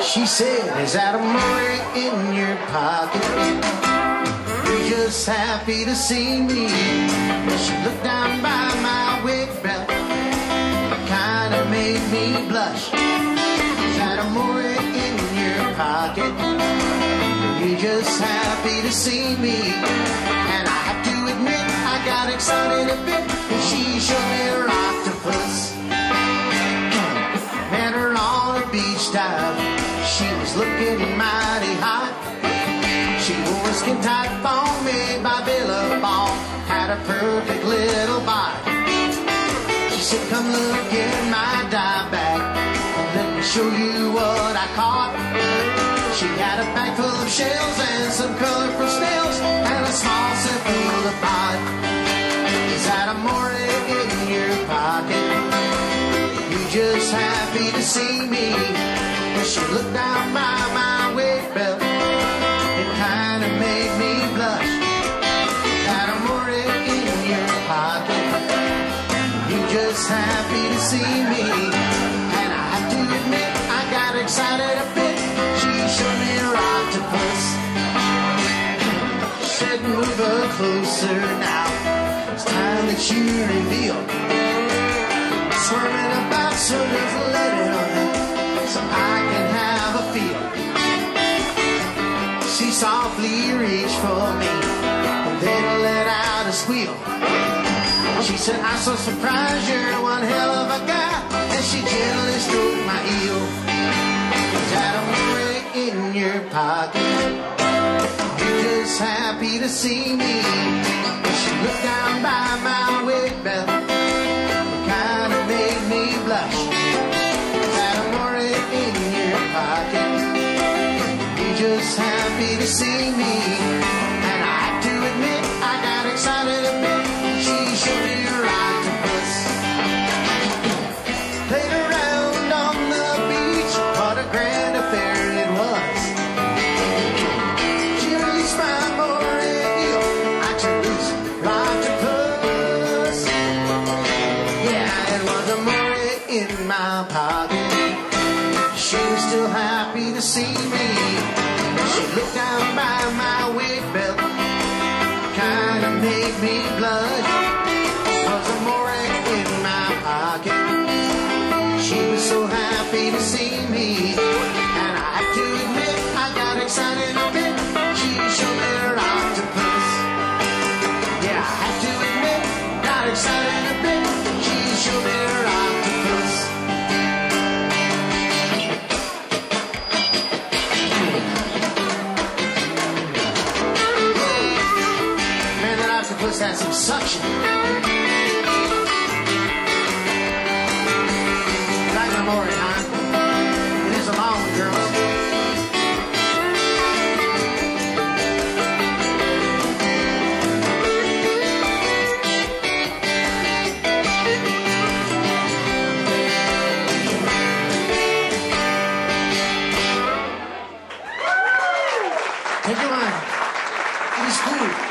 She said, is that a moray in your pocket? You're just happy to see me. She looked down by my weight belt. Kinda made me blush. Is that a moray in your pocket? You're just happy to see me. And I have to admit, I got excited a bit when she showed me her octopus. Met her on a beach dive. She was looking mighty hot. She wore a skin tight thong made by Billabong. Had a perfect little body. She said, Come look in my dive bag. Let me show you what I caught. She had a bag full of shells and some colorful snails and a small set full of pot. Is that a moray in your pocket? You just happy to see me. She looked down by my weight belt, it kinda made me blush. That a moray in your pocket. You just happy to see me. And I have to admit, I got excited a bit. She showed me her octopus. Said, move her closer now. It's time that you reveal. Swerving about, so just let it on let out a squeal. She said, I'm so surprised you're one hell of a guy. And she gently stroked my heel. Is that a ring in your pocket? You're just happy to see me. But she looked down by my weight belt. Kinda made me blush. That a ring in your pocket? You're just happy to see me. Yeah, it was a moray in my pocket. She was still happy to see me. She looked down by my weight belt. Kinda made me blush. Was a moray in my pocket. She was so happy to see me. And I have to admit, I got excited a bit. She showed me her octopus. Yeah, I have to admit, got excited that octopus some suction. Huh? It is a long one, girls. Thank you,